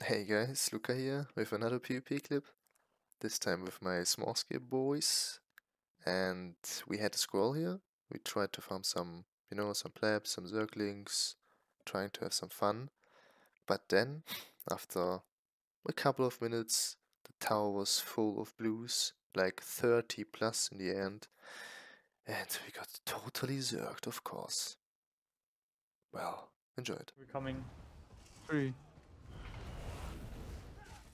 Hey guys, Luca here with another PvP clip. This time with my small scale boys. And we had a scroll here. We tried to farm some, you know, some plebs, some zerglings, trying to have some fun. But then, after a couple of minutes, the tower was full of blues, like 30 plus in the end. And we got totally zerged, of course. Well, enjoy it. We're coming. Three.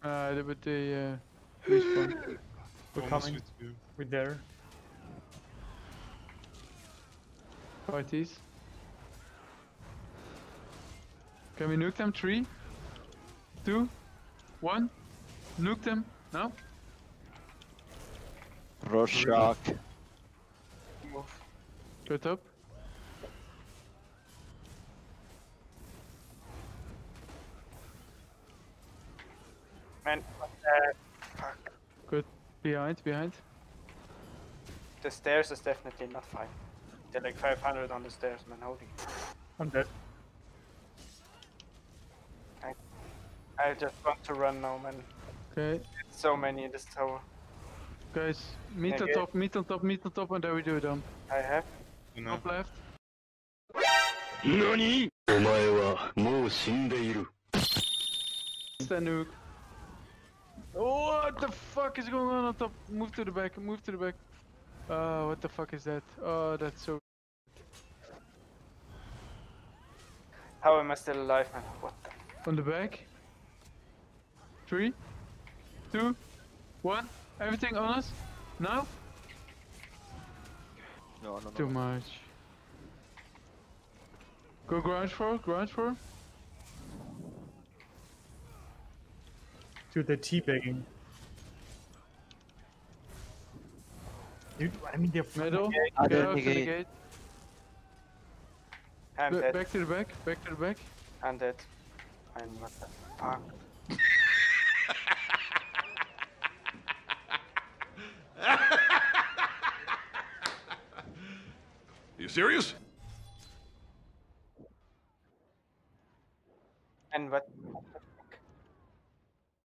Uh, but they uh, respawn. We're Almost coming. with. We're there. Parties. Can we nuke them? Three, two, one. Nuke them. No. Rorschach. Go top. Man, uh, fuck. Good. Behind. Behind. The stairs is definitely not fine. They're like 500 on the stairs, man. Holy. I'm dead. I just want to run now, man. Okay. So many in this tower. Guys, meet on Okay. top. Meet on top. Meet on top, and then we do it on I have. You know, top left. 何お前はもう死んでいる。 Stand nuke. Oh, what the fuck is going on on top? Move to the back. Move to the back. Uh, what the fuck is that? Oh, that's so. How am I still alive, man? What the? On the back. Three, two, one. Everything on us. Now. No, no, Too much. Go ground for, Ground floor. Dude, they're teabagging. Dude, I mean, they're Middle. I Get don't out the negate. gate. I'm Ba- dead. back to the back. Back to the back. I'm dead. I'm what the fuck? You serious? And what?